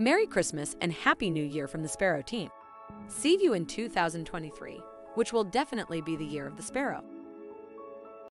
Merry Christmas and Happy New Year from the Sparrow team. See you in 2023, which will definitely be the year of the Sparrow.